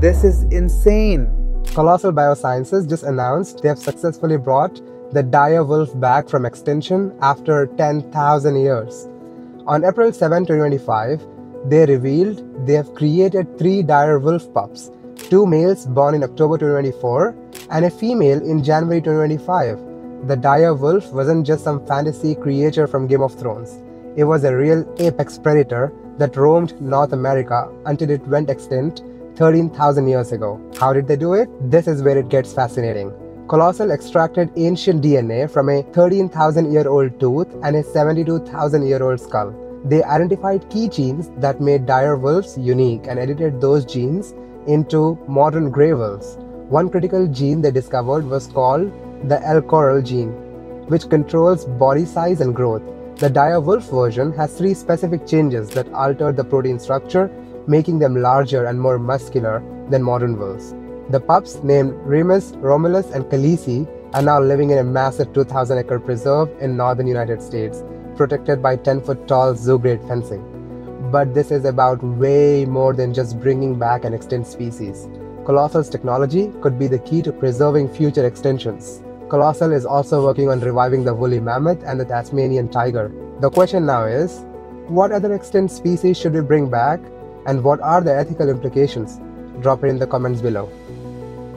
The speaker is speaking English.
This is insane. Colossal Biosciences just announced they have successfully brought the dire wolf back from extinction after 10,000 years. On April 7, 2025, they revealed they have created three dire wolf pups two males born in October 2024 and a female in January 2025. The dire wolf wasn't just some fantasy creature from Game of Thrones, it was a real apex predator that roamed North America until it went extinct 13,000 years ago. How did they do it? This is where it gets fascinating. Colossal extracted ancient DNA from a 13,000 year old tooth and a 72,000 year old skull. They identified key genes that made dire wolves unique and edited those genes into modern grey wolves. One critical gene they discovered was called the LCORL gene, which controls body size and growth. The dire wolf version has three specific changes that alter the protein structure, making them larger and more muscular than modern wolves. The pups, named Remus, Romulus, and Khaleesi, are now living in a massive 2,000 acre preserve in northern United States, protected by 10 foot tall zoo grade fencing. But this is about way more than just bringing back an extinct species. Colossal's technology could be the key to preserving future extinctions. Colossal is also working on reviving the woolly mammoth and the Tasmanian tiger. The question now is what other extinct species should we bring back, and what are the ethical implications? Drop it in the comments below.